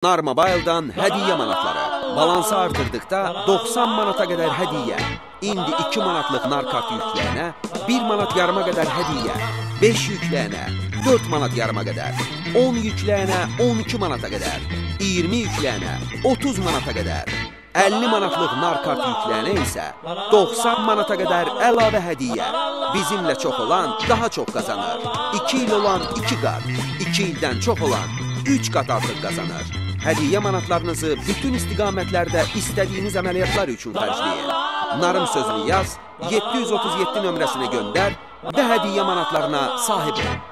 Nar Mobile'dan hədiyyə manatları. Balansı artırdıqda 90 manata qədər hədiyyə. İndi 2 manatlıq nar kartı yükləyənə 1 manat yarıma qədər hədiyyə. 5 yükləyənə 4 manat yarıma qədər. 10 yükləyənə 12 manata qədər. 20 yükləyənə 30 manata qədər. 50 manatlıq nar kartı yükləyənə isə 90 manata qədər əlavə hədiyyə. Bizimlə çox olan daha çox qazanır. 2 il olan 2 qat, 2 ildən çox olan 3 qat artıq qazanır. Hədiyyə manatlarınızı bütün istiqamətlərdə istədiyiniz əməliyyatlar üçün xərcləyin. Narım sözünü yaz, 737 nömrəsinə göndər və hədiyyə manatlarına sahib ol.